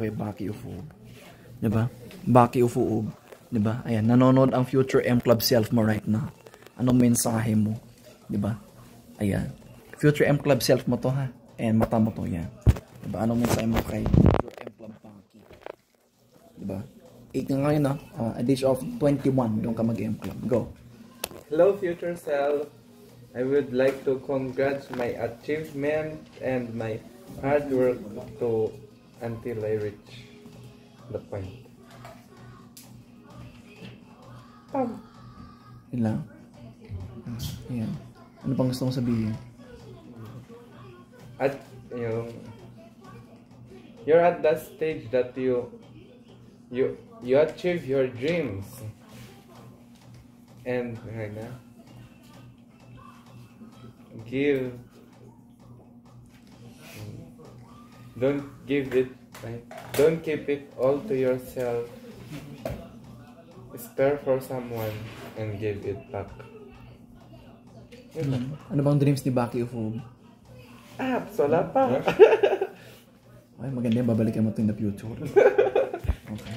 kay Baki Ufoob. 'Di ba? Baki Ufoob. 'Di ba? Ayan, nanonood ang Future M Club self mo right now. Anong mensahe mo? ba? Ayan. Future M Club self mo to ha. Ayan, mata mo to yan. ba? Anong mensahe mo kay Future M Club Baki? ba? 8 na ngayon no? Uh, at age of 21 doon ka mag-M Club. Go. Hello, future self. I would like to congratulate my achievement and my hard work to until I reach the point. Pam. Yun lang. Ayan. Ano pang gusto mong sabihin? At yung you're at that stage that you you you achieve your dreams. And right now give don't give it don't keep it all to yourself spare for someone and give it back lang. Ano bang dreams ni Baki Ufoob? ah wala pa Ay, maganda yan. Babalikan mo ito in the future. Okay.